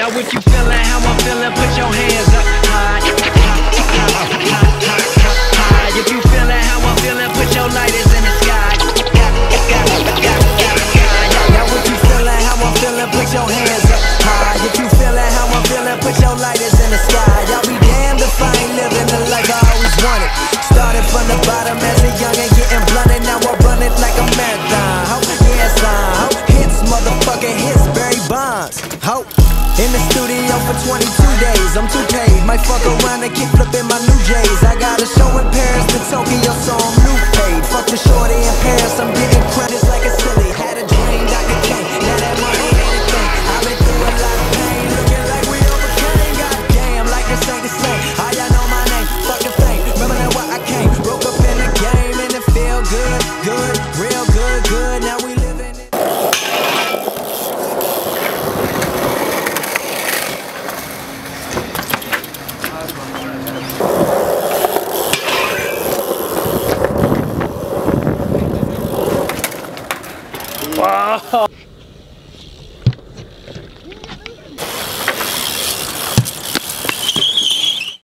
Now if you feeling how I'm feeling, put your hands up high. If you feeling how I'm feeling, put your lighters in the sky. Now if you feeling how I'm feeling, put your hands up high. If you feeling how I'm feeling, put your lighters in the sky. Y'all be damned if I ain't living the life I always wanted. Started from the bottom as a young and getting blunted. Now I like a marathon. Hits, motherfucking hits, Barry Bonds. In the studio for 22 days, I'm too paid. Might fuck around and keep flipping my new J's. I got a show in Paris to Tokyo, so I'm new paid. Fuck the shorty in Paris, I'm getting credits like a silly. Had a dream, Dr. King. Now that money ain't a thing. I've been through a lot of pain, looking like we overcame. Goddamn, like this ain't the same. How y'all know my name? Fuck the fame. Remember that why I came? Broke up in the game and it feel good, good, real Wow.